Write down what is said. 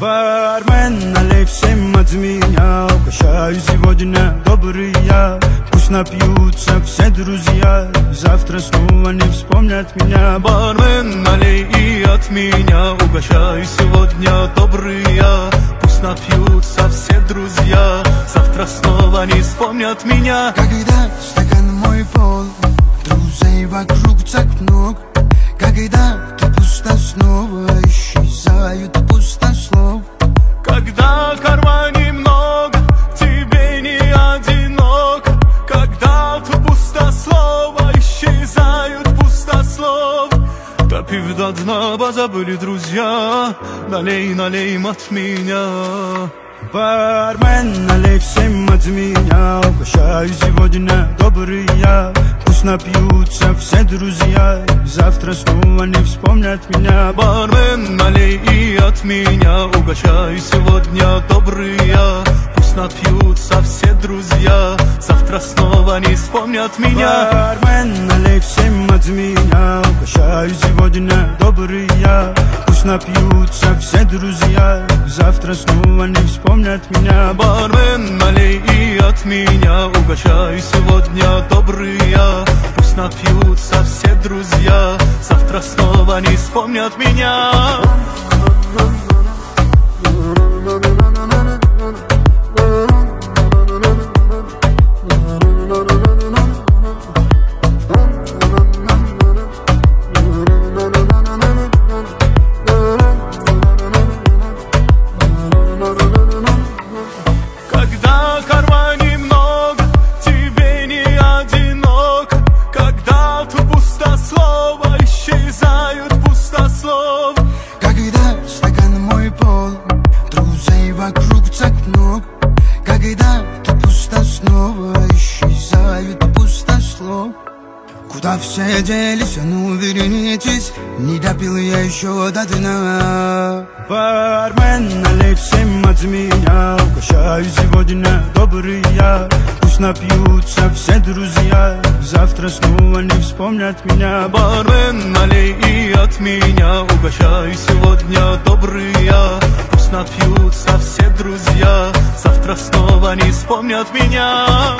Бармен, налей всем от меня Угощаю сегодня добрый я Пусть напьются все друзья Завтра снова не вспомнят меня Бармен, налей и от меня Угощаю сегодня добрый я Пусть напьются все друзья Завтра снова не вспомнят меня Когда стакан мой пол Друзей вокруг так много Когда ты пусто снова до дна, позабыли друзья. Налей, налей от меня. Бармен, налей всем от меня. Угощаю сегодня добрый я. Пусть напьются все друзья. Завтра снова не вспомнят меня. Бармен, налей и от меня. Угощаю сегодня добрый я. Пусть напьются все друзья. Завтра снова не вспомнят меня. Бармен, налей всем от меня Угощаю сегодня добрый я Пусть напьются все друзья. Завтра снова не вспомнят меня. Бармен, налей и от меня. Угощаю сегодня добрый я Пусть напьются все друзья. Завтра снова не вспомнят меня Куда все делись, а ну вернитесь Не допил я еще до дна Бармен, налей всем от меня Угощаю сегодня добрый я Пусть напьются все друзья Завтра снова не вспомнят меня Бармен, налей и от меня Угощаю сегодня добрый я Пусть напьются все друзья Завтра снова не вспомнят меня